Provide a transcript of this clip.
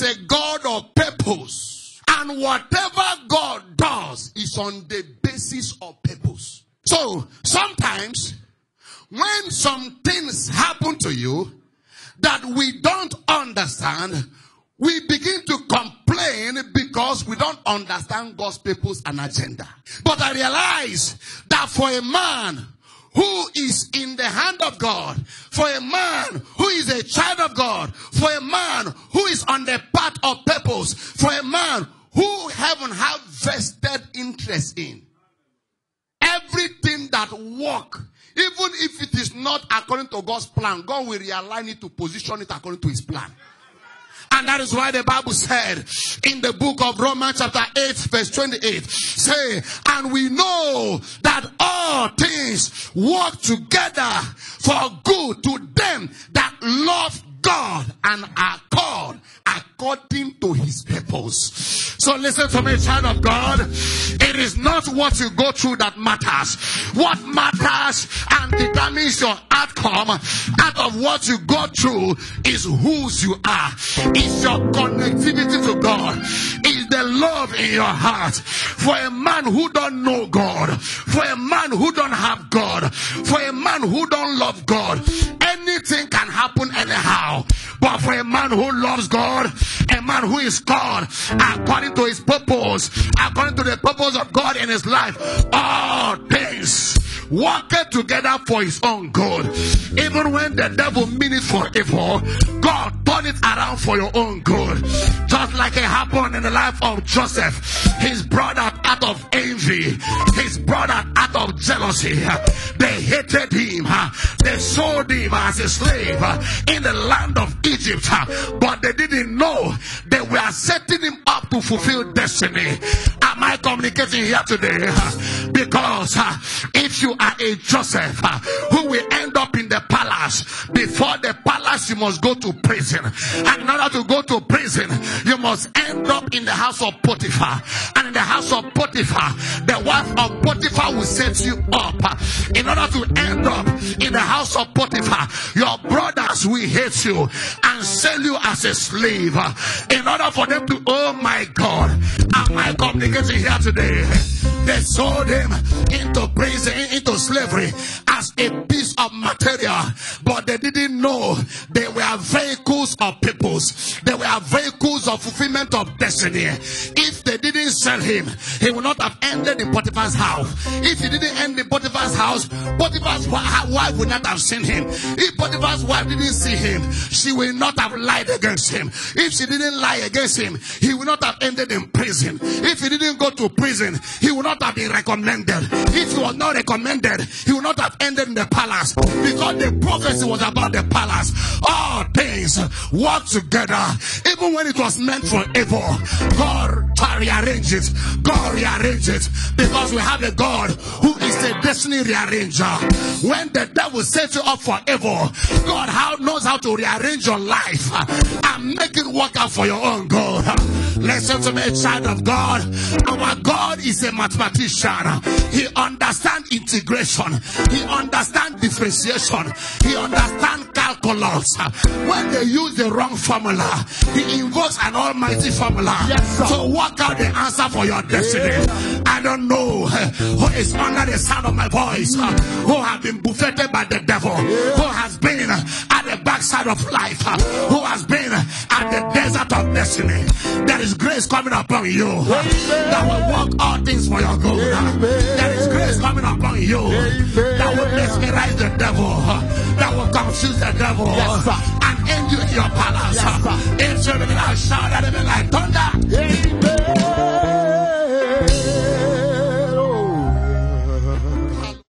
is a God of purpose. And whatever God does is on the basis of purpose. So sometimes when some things happen to you that we don't understand, we begin to complain because we don't understand God's purpose and agenda. But I realize that for a man who is in the hand of God, for a man who is a child of God, for a man who is on the path of purpose, for a man who heaven have vested interest in. Everything that work, even if it is not according to God's plan, God will realign it to position it according to his plan. And that is why the Bible said in the book of Romans chapter 8 verse 28, say, and we know that all things work together for good to them that love God and are called according to his purpose. So listen to me, child of God. Not what you go through that matters. What matters and determines your outcome out of what you go through is whose you are. Is your connectivity to God. Is the love in your heart. For a man who don't know God. For a man who don't have God. For a man who don't love God. Anything can happen anyhow. But for a man who loves God, a man who is called according to his purpose, according to the purpose of God in his life, all things working together for his own good. Even when the devil mean it for evil, God turn it around for your own good. Just it happened in the life of Joseph, his brother out of envy, his brother out of jealousy, they hated him, they sold him as a slave in the land of Egypt, but they didn't know. They were setting him up to fulfill destiny. Am I communicating here today? Because uh, you are a Joseph uh, who will end up in the palace, before the palace, you must go to prison. And in order to go to prison, you must end up in the house of Potiphar. And in the house of Potiphar, the wife of Potiphar will set you up. In order to end up in the house of Potiphar, your brothers will hate you and sell you as a slave. In order for them to, oh my God, am I communicating here today? They sold him into prison, into slavery as a piece of material, but they didn't know they were vehicles of peoples. They were vehicles of fulfillment of If they didn't sell him, he would not have ended in Potiphar's house. If he didn't end in Potiphar's house, Potiphar's wife would not have seen him. If Potiphar's wife didn't see him, she will not have lied against him. If she didn't lie against him, he would not have ended in prison. If he didn't go to prison, he would not have been recommended. If he was not recommended, he would not have ended in the palace because the prophecy was about the palace. All things work together, even when it was meant for evil. God rearrange it. God rearrange it because we have a God who is a destiny rearranger. When the devil sets you up for evil, God knows how to rearrange your life and make it work out for your own good. Listen to me, child of God. Our God is a mathematician. He understands integration. He understands differentiation. He understands calculus. When they use the wrong formula, he invokes an almighty formula Yes, to work out the answer for your destiny. I don't know eh, who is under the sound of my voice, eh, who have been buffeted by the devil, who has been eh, at the backside of life, who has been at the desert of destiny. There is grace coming upon you that will work all things for your good. There is grace coming upon you that will mesmerize the devil, confuse the devil yes, and end you in your palace. Yes, sir. If children shout at him like thunder. Amen.